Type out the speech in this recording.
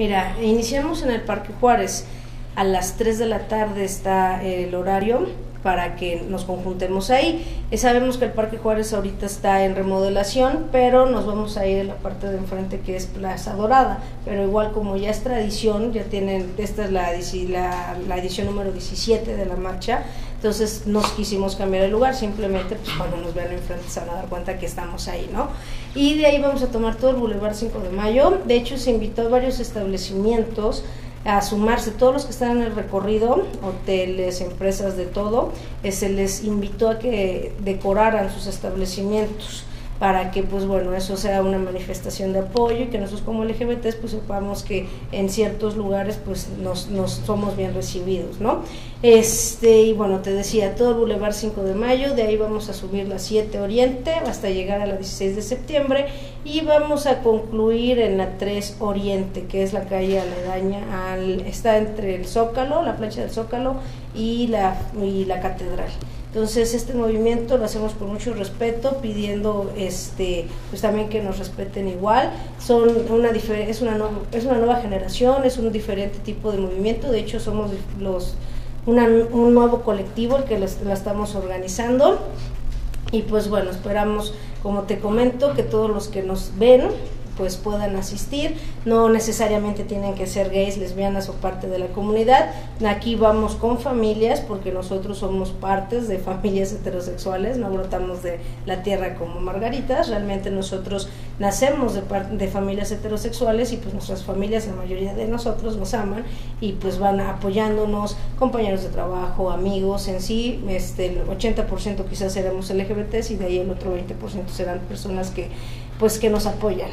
Mira, iniciamos en el Parque Juárez. A las 3 de la tarde está el horario para que nos conjuntemos ahí. Eh, sabemos que el Parque Juárez ahorita está en remodelación, pero nos vamos a ir a la parte de enfrente que es Plaza Dorada. Pero igual como ya es tradición, ya tienen, esta es la, la, edición número 17 de la marcha, entonces nos quisimos cambiar el lugar, simplemente pues cuando nos vean enfrente se van a dar cuenta que estamos ahí, ¿no? Y de ahí vamos a tomar todo el Boulevard 5 de Mayo. De hecho se invitó a varios establecimientos a sumarse. Todos los que están en el recorrido, hoteles, empresas de todo, eh, se les invitó a que decoraran sus establecimientos para que pues bueno eso sea una manifestación de apoyo y que nosotros como LGBTs pues sepamos que en ciertos lugares pues nos, nos somos bien recibidos no este y bueno te decía todo el Boulevard 5 de Mayo de ahí vamos a subir la 7 Oriente hasta llegar a la 16 de septiembre y vamos a concluir en la 3 Oriente que es la calle aledaña al está entre el Zócalo la plancha del Zócalo y la y la catedral entonces este movimiento lo hacemos con mucho respeto, pidiendo este pues también que nos respeten igual. Son una es una es una nueva generación, es un diferente tipo de movimiento. De hecho somos los un nuevo colectivo el que la estamos organizando y pues bueno esperamos como te comento que todos los que nos ven pues puedan asistir. No necesariamente tienen que ser gays, lesbianas o parte de la comunidad. Aquí vamos con familias porque nosotros somos partes de familias heterosexuales, no brotamos de la tierra como margaritas, realmente nosotros nacemos de, de familias heterosexuales y pues nuestras familias, la mayoría de nosotros nos aman y pues van apoyándonos, compañeros de trabajo, amigos en sí, este, el 80% quizás seremos LGBTs y de ahí el otro 20% serán personas que pues que nos apoyan.